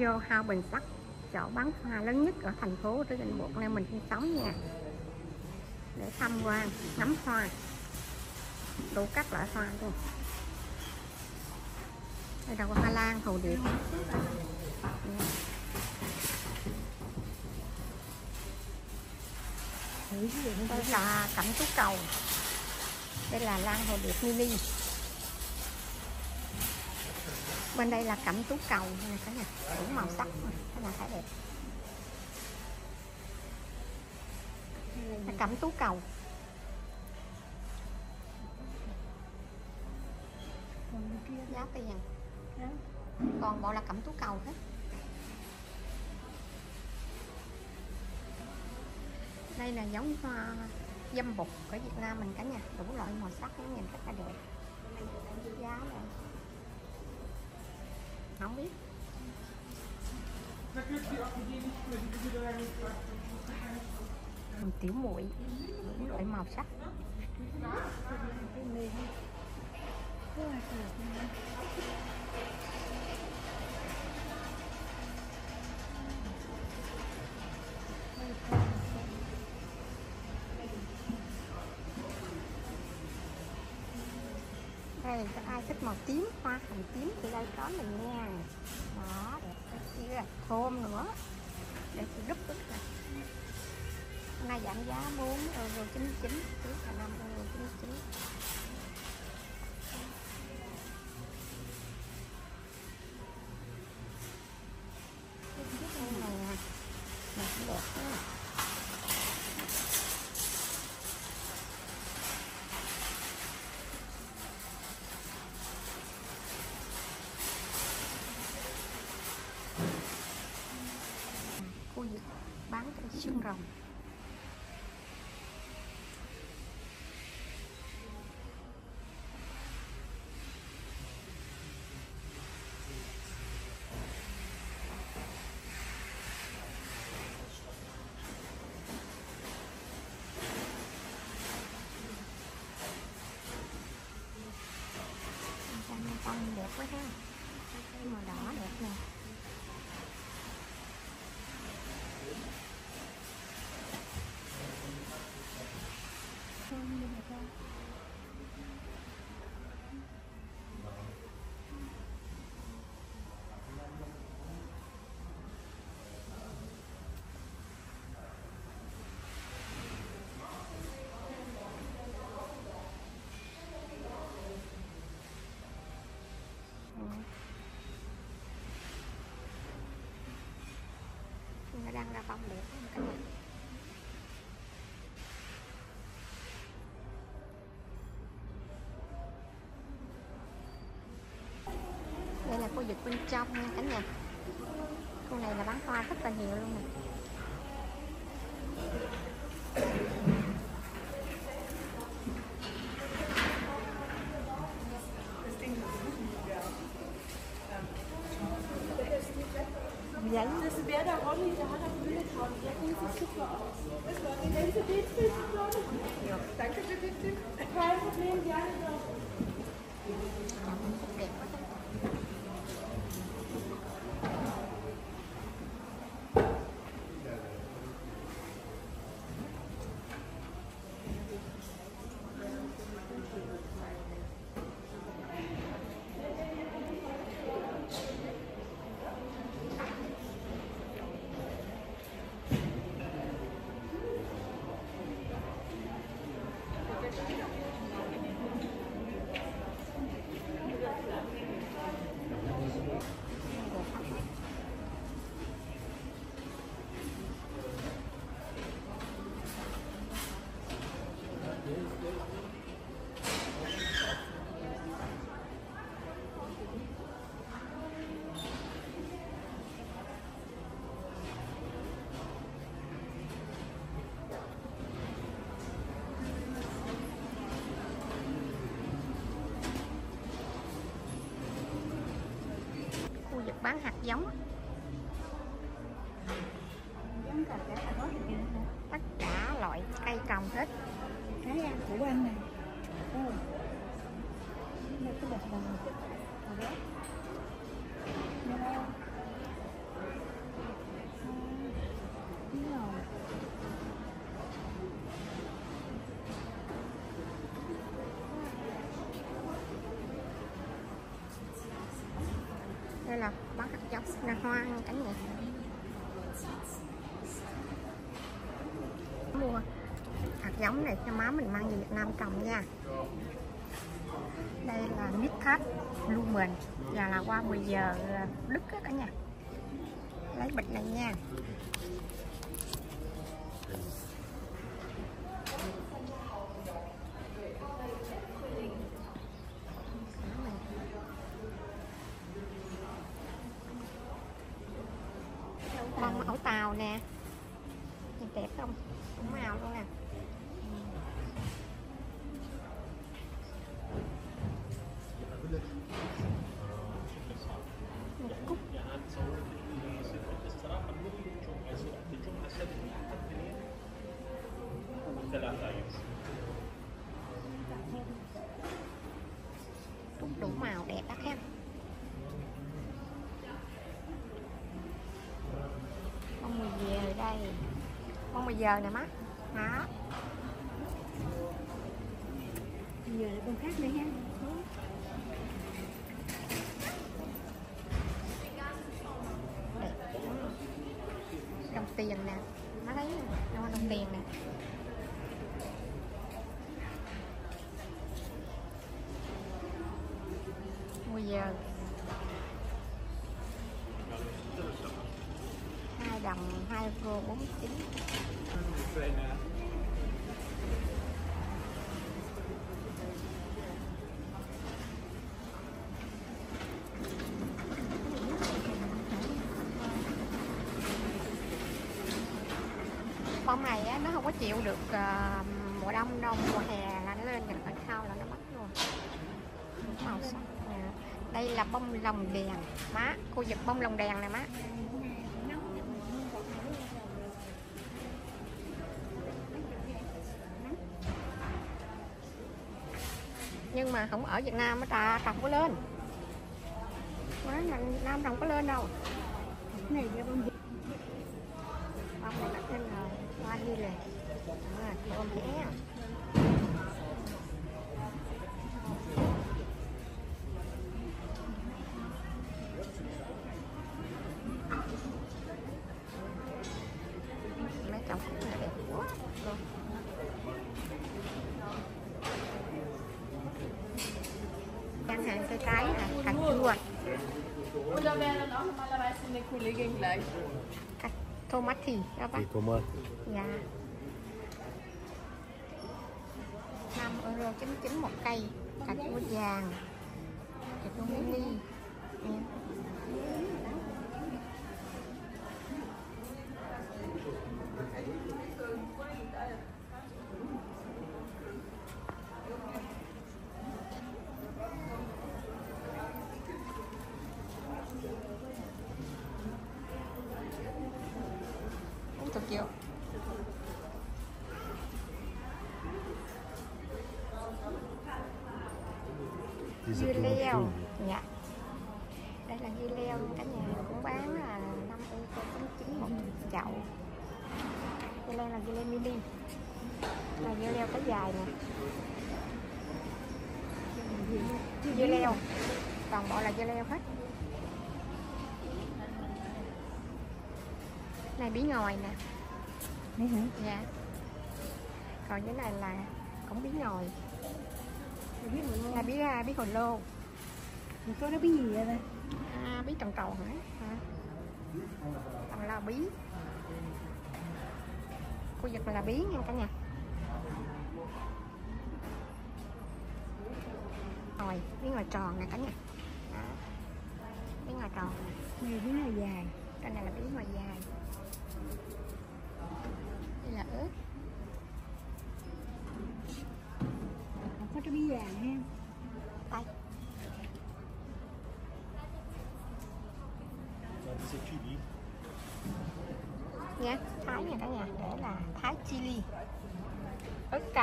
vô Hao Bình sắt. Chỗ bán hoa lớn nhất ở thành phố Tứ Định Buộc nơi mình sinh sống nha để tham quan, ngắm hoa. Đủ các loại hoa luôn. Đây là hoa lan, hồ điệp. Đây là cẩm tú cầu. Đây là lan hồ điệp mini bên đây là cẩm tú cầu này cả nhà đủ màu sắc cái là khá đẹp. Là cẩm tú cầu. Giá tiền. Còn bộ là cẩm tú cầu hết. Đây là giống hoa dâm bụt của Việt Nam mình cả nhà, đủ loại màu sắc nó nhìn rất là đẹp. Giá này không biết tiểu muội đủ loại màu sắc. Đây, có ai thích màu tím, hoa hồng tím thì đây có mình nha quá thơm nữa. Để chị đúc đúc này hôm nay giảm giá 4 euro 99 trước là 5 euro 99 cái này nè này cũng đẹp quá khu vực bán cái xương rồng Cam tông đẹp quá ha Cái màu đỏ đẹp nè Ừ. nó đang ra bông đẹp lắm cả nhà vực bên trong nha cả nhà khu này là bán hoa rất là nhiều luôn nè giấy Das wäre der Ronny, der hat. Der sieht super aus. Das war die ganze Danke für den Tipp. Kein Problem, gerne doch. Bán hạt giống. Tất cả loại cây trồng hết. Cái ăn của anh này. Là bán hạt giống là hoa cả nhà. Mua hạt giống này cho má mình mang về Việt Nam trồng nha. Đây là mít thắt lumen và là qua 10 giờ ờ, đứt á cả nhà. Lấy bịch này nha bông ẩu tàu nè nhìn đẹp không? Đúng màu luôn nè một cúc cúc đủ màu đẹp đó ha bông mười giờ đây bây giờ nè má. Đó Giờ là con khác nữa ha. đồng tiền nè. Má lấy nè. Đâu đồng tiền nè. Bây giờ hai đồng, hai cô bốn chín bông này á, nó không có chịu được uh, mùa đông đâu mùa hè là nó lên gần ở sau là nó mất luôn. Màu sắc nè. đây là bông lồng đèn má. Khu vực bông lồng đèn này má. Nhưng mà không ở Việt Nam á ta trồng có lên. Quá là Việt Nam trồng có lên đâu. Này ra bông gì? bông này đặt lên rồi hoa đi lề à, bông bé chua Und da wäre dann auch normalerweise eine Kollegin gleich. tomati Thì cô mơ Dạ. 5 euro 99 một cây. Cà chua vàng. Cà chua mini là dưa leo cả nhà cũng bán là 5 euro 99 một chậu. Dưa leo là dưa leo mini. Là dưa leo cái dài nè. Dưa leo. Toàn bộ là dưa leo hết. Này bí ngòi nè. Đấy hả? dạ. Còn cái này là cũng bí ngòi. Mày biết rồi là bí à, bí hồ lô. Một số nó biết gì vậy đây? Bí tròn tròn hả? À. còn là bí. Khu vực là bí nha cả nhà. Ngồi bí ngồi tròn nè cả nhà. Bí ngồi tròn Này biết là dài. cái này là bí ngồi dài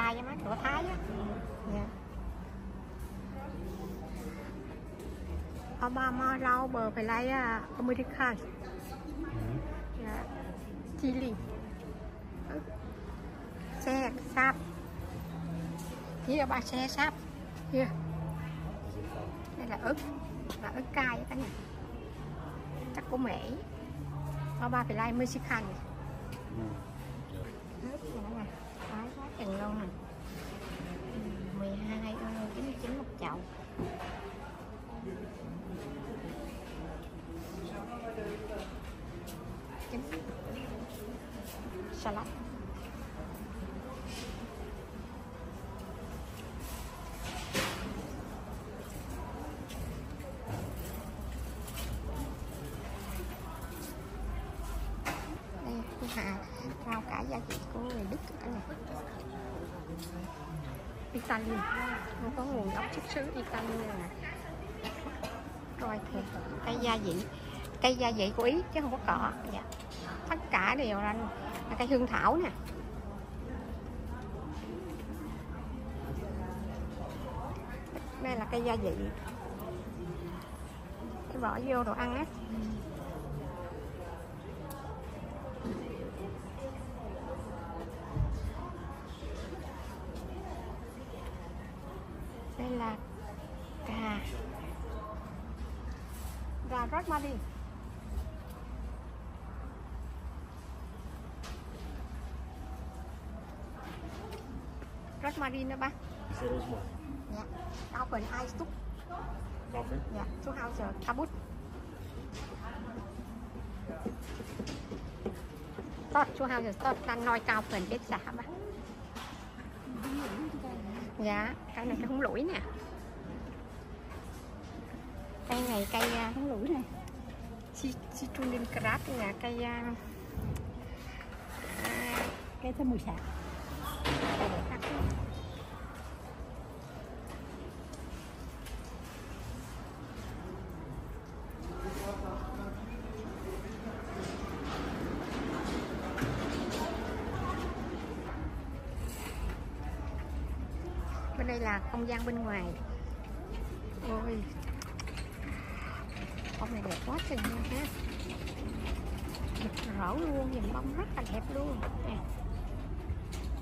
cay với má của thái á. Obama lau bờ phải lấy uh, American dạ. chili ớt xe sáp. Here ba xe sáp. Here đây là ớt là ớt cay cả nhà. Chắc của Mỹ ba phải like Mexican Ừ. Hết rồi này luôn nè 12 euro 99 một chậu. Salad đây cô Hà rau cải gia vị của người Đức cả nhà Italy. Nó có nguồn gốc xuất xứ Italy nè. Rồi thì cây gia vị. Cây gia vị của Ý chứ không có cọ. Dạ. tất cả đều là, là cây hương thảo nè. Đây là cây gia vị. Cái bỏ vô đồ ăn á đây là cà gà rosemary rosemary nữa ba. Dạ. Cao phần hai xúc. Coffee. dạ chú hao giờ. Cabut tốt chú hao giờ tốt. Đang nói cao phần bếp xả ba. Dạ cái này cái húng lủi nè. Cây này cây à, Không lủi này. Ci- citrullin crab là cây à, Cây thơm mùi xả. cây để cắt luôn. bên đây là không gian bên ngoài. Ôi. Bông này đẹp quá trời luôn ha. Rực rỡ luôn, nhìn bông rất là đẹp luôn.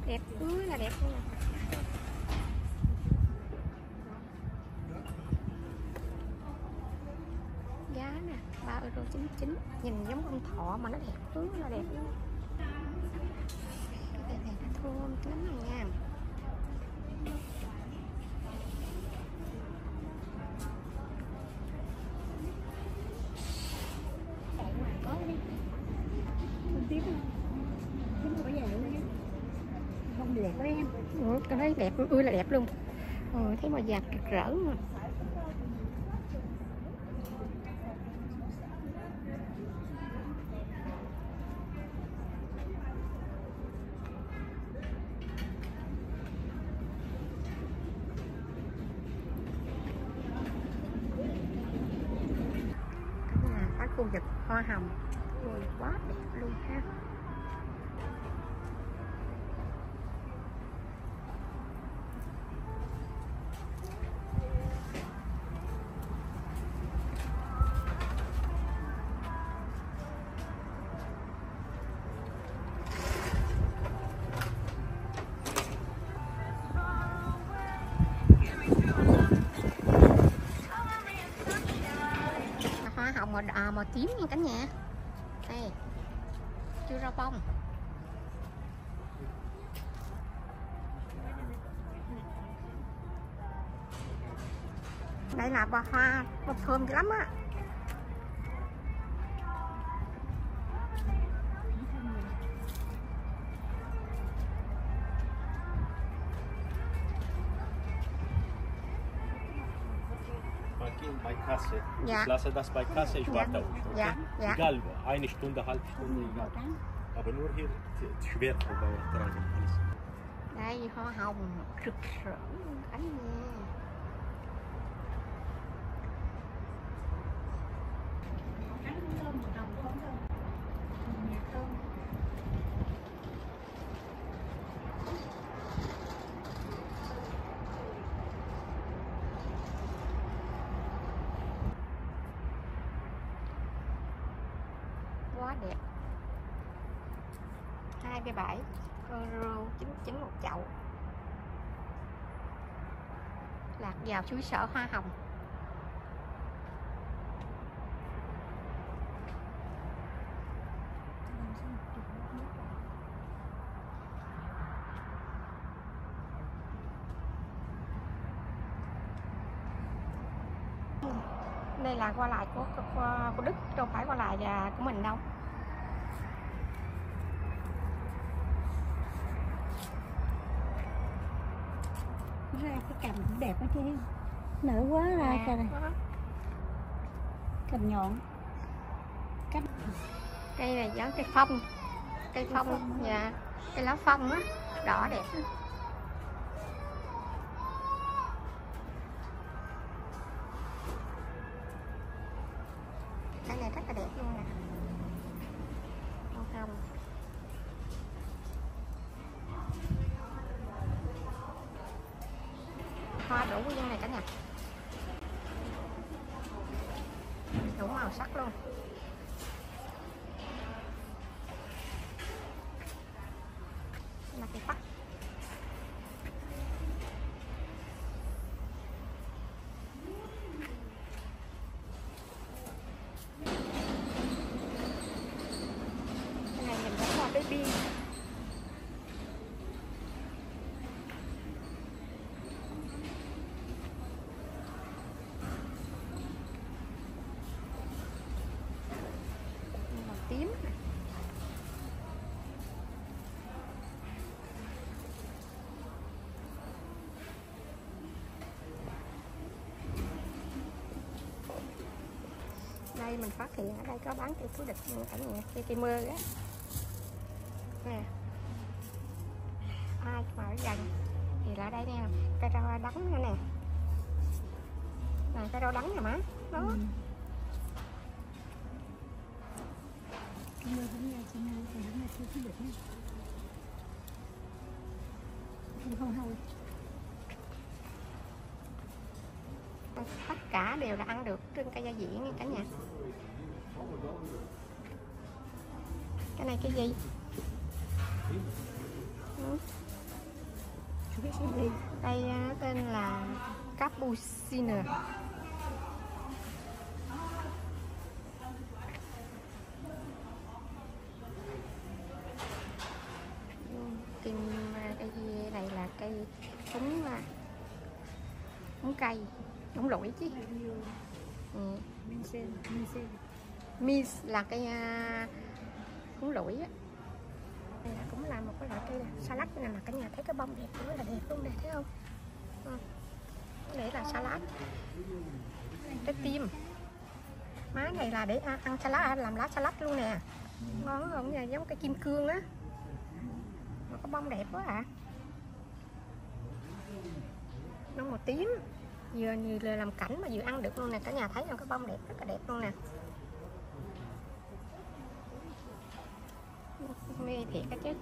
Đẹp cưới là đẹp luôn. Giá nè, ba euro chín chín. Nhìn giống con thọ mà nó đẹp cưới là đẹp luôn. Cái này nó thơm lắm rồi nha. Ừ, cái thấy đẹp ui là đẹp luôn. Ừ, thấy màu vàng rực rỡ mà. Cái là khu vực hoa hồng. Ui, quá đẹp luôn ha. Hoa màu, à, màu tím nha cả nhà. Đây chưa ra bông. Đây là bò hoa bông thơm dữ lắm á. Ja. Ich lasse das bei Kasse, ich Ja. warte auf dich. Okay? Ja, ja. Egal eine Stunde, halbe Stunde, egal. Aber nur hier t- schwer vorbeitragen. Alles. đây hoa hồng rực rỡ luôn lạc vào suối sở hoa hồng đây là qua lại của, của, của Đức đâu phải qua lại là của mình đâu ra cái cằm cũng đẹp quá chứ nở quá ra Nè, cây này đó cằm nhọn. Cách cây này giống cây phong. Cây phong phong. dạ. Cây lá phong á đỏ đẹp á. cây này rất là đẹp luôn nè Màu hồng hoa đủ viên này cả nhà đủ màu sắc luôn Đây là cây tắc cái này mình giống hoa baby màu tím này đây mình phát hiện ở đây có bán cây túi địch ở nhà cây cây mơ á nè ai mà ở gần thì là đây nè cây rau đắng nữa nè nè cây rau đắng nè má đó ừ. Cảm ơn cũng nghe xin ơn còn cũng nghe chưa có được nha không không không cả đều là ăn được trên cây gia vị nha cả nhà. Cái này cái gì? Ừ. đây tên là cappuccino Ừ, tìm à, cây gì này là cây súng à, súng cây súng lũi chứ ừ mình Mis là cây à, cuốn súng lũi á. Đây là cũng là một cái loại cây salad này mà cả nhà thấy cái bông đẹp rất là đẹp luôn nè, thấy không? Ừ. cái này là salad. Trái tim. Má này là để ăn salad à, làm lá salad luôn nè. Ngon không? Nhà giống cái kim cương á. Mà có bông đẹp quá à. Nó màu tím vừa vừa làm cảnh mà vừa ăn được luôn nè, cả nhà thấy không? Cái bông đẹp, rất là đẹp luôn nè. Mê thiệt á chứ.